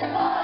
Wonderful.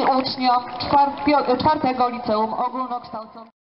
I pio- czwartego liceum ogólnokształcącego.